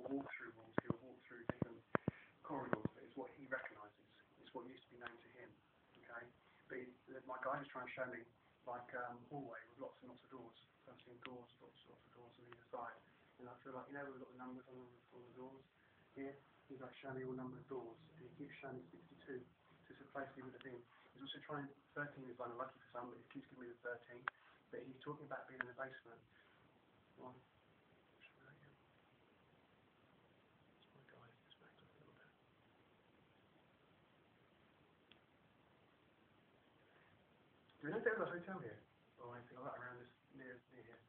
walk through walls, he'll walk through different corridors, but it's what he recognises. It's what used to be known to him. Okay? But he, my guide is trying to show me like um, hallway with lots and lots of doors. Seeing doors, lots, and lots of doors on either side. And I feel like, you know, we've got the numbers on all the doors here. He's like showing me all number of doors. And he keeps showing me 62. So it's a place he would have been. He's also trying, 13 is unlucky for some, but he keeps giving me the 13. But he's talking about being in the basement. One. show me that again. It's my guide, just backed up a little bit. Do we know if there was a hotel here? Or anything like that around this, near, near here?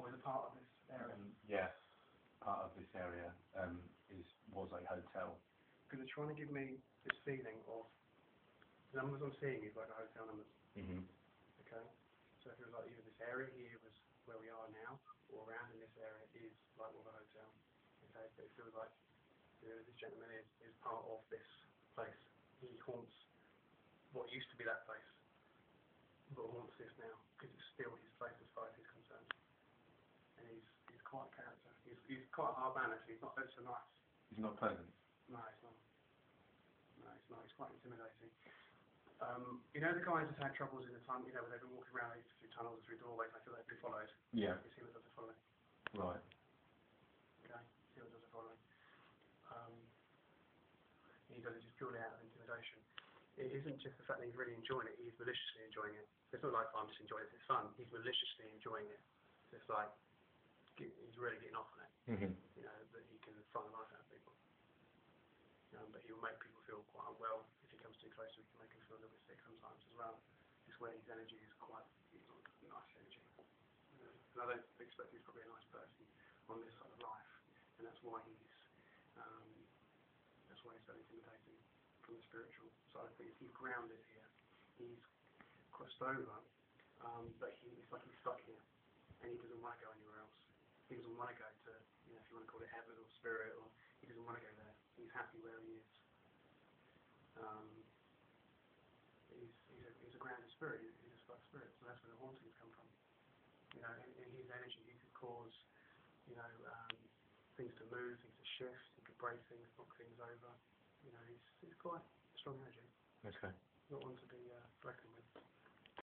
Or is it part of this area? Um, yes, part of this area um, is was a hotel. Because it's trying to give me this feeling of the numbers I'm seeing is like a hotel numbers. Mm-hmm. Okay? So it feels like either this area here was where we are now, or around in this area is like with a hotel. Okay? But it feels like you know, this gentleman is, is part of this place. He haunts what used to be that place, haunts this now, because it's still his place as far as he's concerned. And he's, he's quite a character. He's, he's quite a hard man actually, he's not so nice. It's not pleasant. No, it's not. No, it's not. It's quite intimidating. Um, you know the guys that had troubles in the tunnel, you know, when they've been walking around through tunnels, and through doorways, I feel they've been followed. Yeah. It's him that does the following. Right. Okay? It's him that does the following. Um, he does it just purely out of intimidation. It isn't just the fact that he's really enjoying it, he's maliciously enjoying it. It's not like I'm just enjoying it, it's fun. He's maliciously enjoying it. So it's like, get- he's really getting off on it. Mm-hmm. you know, that he can frighten the life out of people. Um, but he will make people feel quite unwell. If he comes too close, so he can make them feel a little bit sick sometimes as well. It's when his energy is quite nice energy. You know, and I don't expect he's probably a nice person on this side of life. And that's why he's, um, that's why he's so intimidating from the spiritual side of things. He's grounded here. He's crossed over, um, but he, it's like he's stuck here. And he doesn't want to go anywhere else he doesn't want to go to, you know, if you want to call it heaven or spirit, or he doesn't want to go there. He's happy where he is. Um, he's, he's, a, he's a grounded spirit. He's, he's a spark spirit. So that's where the hauntings come from. You know, in, in his energy, he could cause, you know, um, things to move, things to shift. He could break things, knock things over. You know, he's, he's quite strong energy. Okay. Not one to be uh, reckoned with.